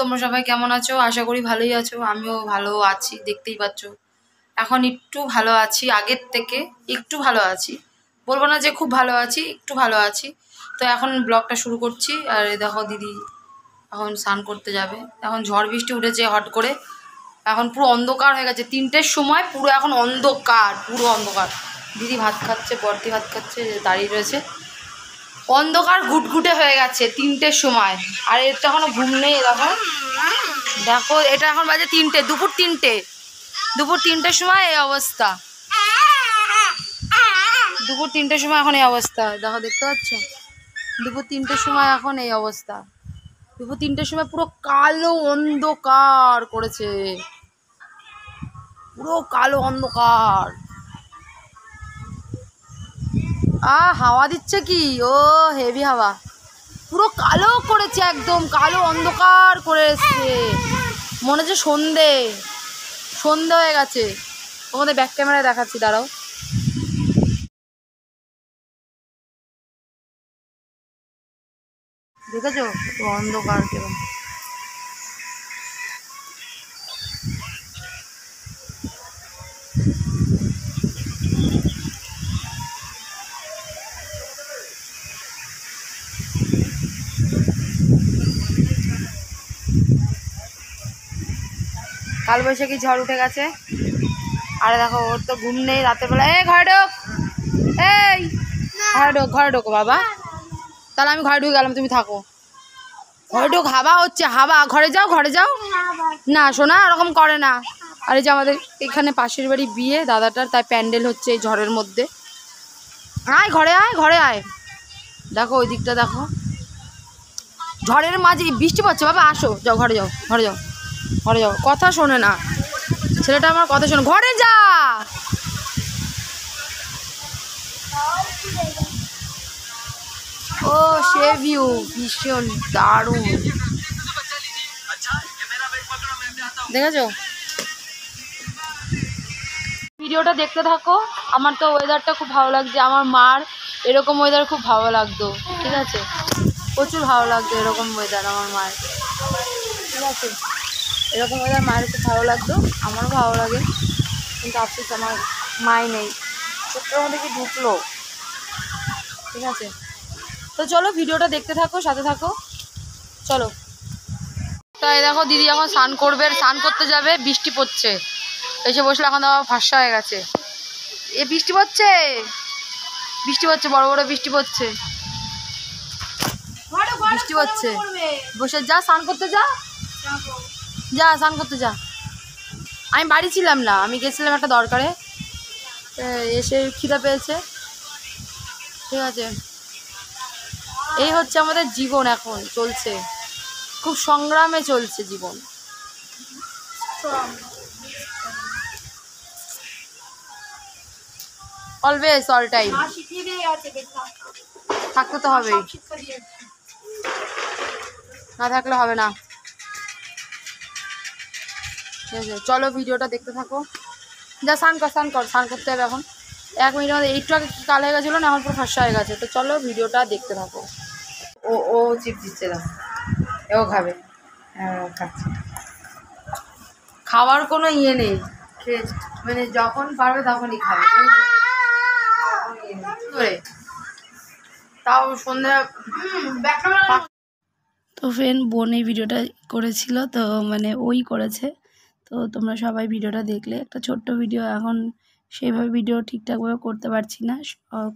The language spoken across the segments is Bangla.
তোমরা সবাই কেমন আছো? আশা করি ভালোই আছো। আমিও ভালো আছি, দেখতেই পাচ্ছ। এখন একটু ভালো আছি, আগের থেকে একটু ভালো আছি। বলব না যে খুব ভালো আছি, একটু ভালো আছি। তো এখন ব্লগটা শুরু করছি। আর দেখো দিদি এখন স্নান করতে যাবে। এখন ঝড় বৃষ্টি উঠেছে হট করে। এখন পুরো অন্ধকার হয়ে গেছে। তিনটের সময় পুরো এখন অন্ধকার, পুরো অন্ধকার। দিদি ভাত খাচ্ছে বর্তি ভাত খাচ্ছে, দাঁড়িয়ে রয়েছে। অন্ধকার ঘুটঘুটে হয়ে গেছে তিনটের সময়। আর এর তো এখনও ঘুম নেই দেখো। দেখো, এটা এখন বাজে তিনটে, দুপুর তিনটে। দুপুর তিনটের সময় এই অবস্থা। দুপুর তিনটের সময় এখন এই অবস্থা। দেখো, দেখতে পাচ্ছ? দুপুর তিনটের সময় এখন এই অবস্থা। দুপুর তিনটের সময় পুরো কালো অন্ধকার করেছে। পুরো কালো অন্ধকার। আ, হাওয়া দিচ্ছে কি? ও হেভি হাওয়া। পুরো কালো করেছে একদম, কালো অন্ধকার করে এসছে। মনে হচ্ছে সন্ধে সন্ধে হয়ে গেছে। তোমাদের ব্যাক ক্যামেরায় দেখাচ্ছি, দাঁড়াও। দেখেছ? অন্ধকার কেরম কালবৈশাখী ঝড় উঠে গেছে। আরে দেখো, ওর তো ঘুম নেই রাতের বেলা। এই, ঘরে ঢোক! এই, ঘরে ঢোক, ঘরে ঢোকো বাবা। তাহলে আমি ঘরে ঢুকে গেলাম, তুমি থাকো। ঘরে ঢোক হাবা হচ্ছে হাবা ঘরে যাও ঘরে যাও। না শোনা ওরকম করে না। আর এই যে আমাদের এখানে পাশের বাড়ি বিয়ে, দাদাটার তাই প্যান্ডেল হচ্ছে এই ঝড়ের মধ্যে। আয়, ঘরে আয় ঘরে আয়। দেখো, ওই দিকটা দেখো। ঝড়ের মাঝে বৃষ্টি পড়ছে? বাবা, আসো, যাও, ঘরে যাও ঘরে যাও। ঘরে যাও কথা শোনে না। ছেলেটা আমার কথা শোনে। ঘরে যা! ও, সে ভিউ ভীষণ দারুণ। দেখেছ? ভিডিওটা দেখতে থাকো। আমার তো ওয়েদারটা খুব ভালো লাগছে। আমার মার এরকম ওয়েদার খুব ভালো লাগতো। ঠিক আছে? প্রচুর ভালো লাগতো এরকম ওয়েদার আমার মায়ের। ঠিক আছে? এরকম ওয়েদার মায়ের খুব ভালো লাগতো আমারও ভালো লাগে। কিন্তু আফসোস আমার মাই নেই। চোখটার মধ্যে কি ঢুকলো? ঠিক আছে। তো চলো ভিডিওটা দেখতে থাকো সাথে থাকো। চলো। তাই দেখো দিদি এখন স্নান করবে স্নান করতে যাবে বৃষ্টি পড়ছে। এসে বসলে এখন আবার ফাঁসা হয়ে গেছে। এ বৃষ্টি পড়ছে? বৃষ্টি পড়ছে বড় বড় বৃষ্টি পড়ছে। বৃষ্টি পড়ছে। বসে যা স্নান করতে যা। যা স্নান করতে যা। আমি বাড়ি ছিলাম না আমি গেছিলাম একটা দরকারে। এসে খিদা পেয়েছে। ঠিক আছে। এই হচ্ছে আমাদের জীবন এখন চলছে। খুব সংগ্রামে চলছে জীবন। অলওয়েজ অল টাইম থাকতে তো হবেই। না থাকলে হবে না। চলো ভিডিওটা দেখতে থাকো। যা স্নান কর স্নান কর স্নান করতে হবে এখন। এক মিনিট মধ্যে একটু আগে কাল হয়ে গেছিল না এখন পুরো ফাঁসা হয়ে গেছে। তো চলো ভিডিওটা দেখতে থাকো। ও ও চিপ দিচ্ছে দাও এও খাবে। হ্যাঁ ও খাচ্ছে। খাওয়ার কোনো ইয়ে নেই। মানে যখন পারবে তখনই খাবে। ঠিক আছে? ইয়ে নেই। করে? তাও সন্ধ্যা তো ফ্রেন্ড বোন এই ভিডিওটা করেছিল তো মানে ওই করেছে। তো তোমরা সবাই ভিডিওটা দেখলে। একটা ছোট্ট ভিডিও, এখন সেইভাবে ভিডিও ঠিকঠাকভাবে করতে পারছি না।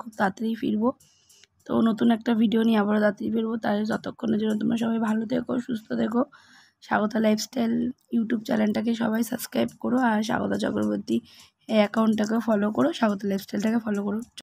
খুব তাড়াতাড়ি ফিরবো। তো নতুন একটা ভিডিও নিয়ে আবারও তাড়াতাড়ি ফিরবো। তাই যতক্ষণের জন্য তোমরা সবাই ভালো থেকো, সুস্থ থেকো। স্বাগতা লাইফস্টাইল ইউটিউব চ্যানেলটাকে সবাই সাবস্ক্রাইব করো আর স্বাগতা চক্রবর্তী অ্যাকাউন্টটাকে ফলো করো। স্বাগতা লাইফস্টাইলটাকে ফলো করো।